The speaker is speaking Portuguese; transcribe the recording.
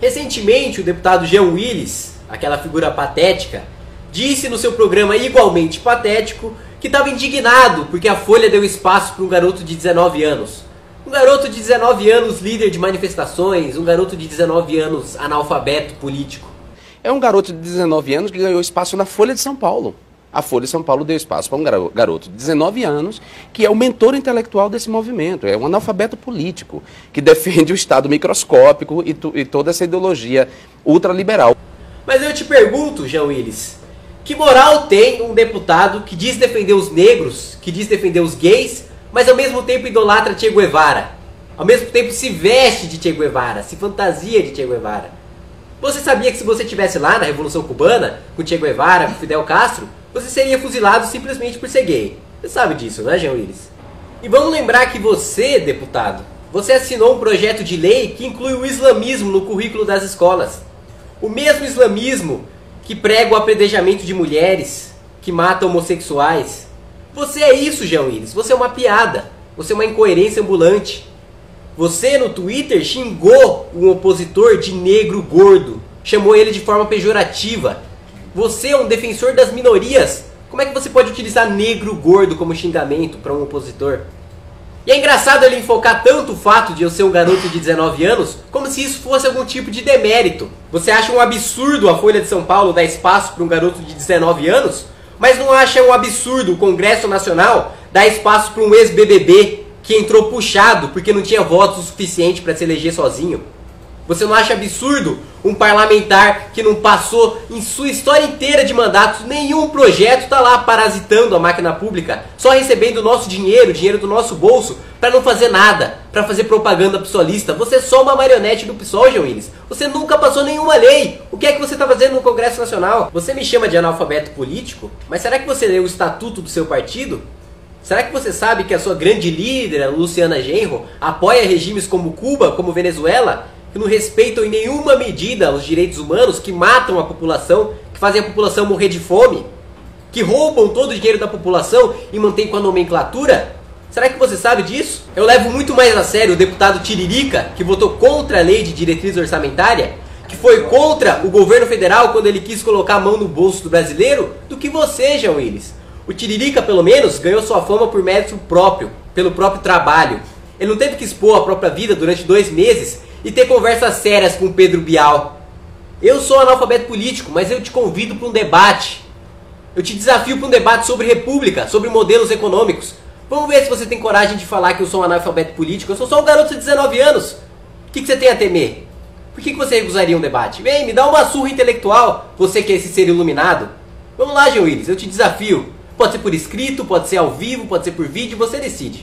Recentemente, o deputado Jean Willis, aquela figura patética, disse no seu programa igualmente patético que estava indignado porque a Folha deu espaço para um garoto de 19 anos. Um garoto de 19 anos líder de manifestações, um garoto de 19 anos analfabeto político. É um garoto de 19 anos que ganhou espaço na Folha de São Paulo. A Folha de São Paulo deu espaço para um garoto de 19 anos, que é o mentor intelectual desse movimento, é um analfabeto político, que defende o Estado microscópico e, e toda essa ideologia ultraliberal. Mas eu te pergunto, Jean Willis, que moral tem um deputado que diz defender os negros, que diz defender os gays, mas ao mesmo tempo idolatra Che Guevara? Ao mesmo tempo se veste de Che Guevara, se fantasia de Che Guevara. Você sabia que se você estivesse lá na Revolução Cubana, com Che Guevara, com Fidel Castro, você seria fuzilado simplesmente por ser gay? Você sabe disso, né, Jean Willis? E vamos lembrar que você, deputado, você assinou um projeto de lei que inclui o islamismo no currículo das escolas. O mesmo islamismo que prega o apedrejamento de mulheres, que mata homossexuais. Você é isso, Jean Willis. Você é uma piada. Você é uma incoerência ambulante. Você no Twitter xingou um opositor de negro gordo. Chamou ele de forma pejorativa. Você é um defensor das minorias. Como é que você pode utilizar negro gordo como xingamento para um opositor? E é engraçado ele enfocar tanto o fato de eu ser um garoto de 19 anos, como se isso fosse algum tipo de demérito. Você acha um absurdo a Folha de São Paulo dar espaço para um garoto de 19 anos? Mas não acha um absurdo o Congresso Nacional dar espaço para um ex-BBB que entrou puxado porque não tinha votos o suficiente para se eleger sozinho? Você não acha absurdo um parlamentar que não passou em sua história inteira de mandatos nenhum projeto tá lá parasitando a máquina pública, só recebendo o nosso dinheiro, dinheiro do nosso bolso, para não fazer nada, para fazer propaganda psolista? Você é só uma marionete do PSOL, Willis. Você nunca passou nenhuma lei. O que é que você está fazendo no Congresso Nacional? Você me chama de analfabeto político, mas será que você leu o estatuto do seu partido? Será que você sabe que a sua grande líder, Luciana Genro, apoia regimes como Cuba, como Venezuela, que não respeitam em nenhuma medida os direitos humanos, que matam a população, que fazem a população morrer de fome, que roubam todo o dinheiro da população e mantêm com a nomenclatura? Será que você sabe disso? Eu levo muito mais a sério o deputado Tiririca, que votou contra a lei de diretriz orçamentária, que foi contra o governo federal quando ele quis colocar a mão no bolso do brasileiro, do que você, João Willis. O Tiririca, pelo menos, ganhou sua fama por mérito próprio, pelo próprio trabalho. Ele não teve que expor a própria vida durante dois meses e ter conversas sérias com Pedro Bial. Eu sou analfabeto político, mas eu te convido para um debate. Eu te desafio para um debate sobre república, sobre modelos econômicos. Vamos ver se você tem coragem de falar que eu sou um analfabeto político. Eu sou só um garoto de 19 anos. O que, que você tem a temer? Por que, que você recusaria um debate? Vem, me dá uma surra intelectual, você que é esse ser iluminado. Vamos lá, Gil Willis, eu te desafio. Pode ser por escrito, pode ser ao vivo, pode ser por vídeo, você decide.